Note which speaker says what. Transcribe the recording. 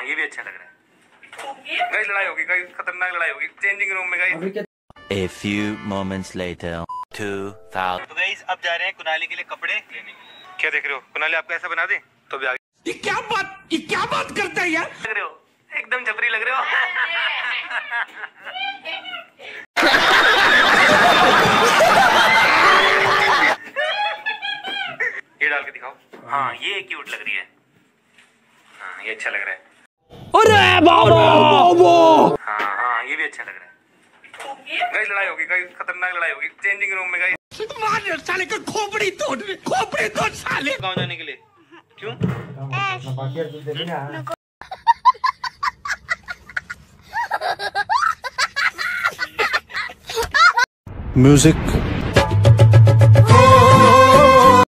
Speaker 1: हाँ ये भी अच्छा लग रहा है। गाइस लड़ाई होगी गाइस खतरनाक लड़ाई होगी। चेंजिंग रूम में guys
Speaker 2: A few moments later. 2000.
Speaker 1: तो गाइस अब जा रहे हैं कुनाली के लिए कपड़े लेने क्या देख रहे हो? कुनाली आपको ऐसा बना दे तो भी आगे
Speaker 3: ये क्या बात ये क्या बात करता है यार?
Speaker 1: लग रहे हो? एकदम जबरी लग रहे हो। ये डाल के दिखाओ। हाँ ये क्यूट लग रही है। हाँ ये अच्छा लग रहा है।
Speaker 3: अरे बाबा!
Speaker 1: हाँ हाँ ये भी अच्छा लग रहा है। गाइस लड़ाई होगी गाइस खतरनाक लड़ाई होगी। चेंजिंग रूम में गाइस
Speaker 3: मार साले का खोपड़ी तोड़ खोपड़ी तोड़ साले।
Speaker 1: गाँव जाने के लिए। क्यों?
Speaker 4: बाकी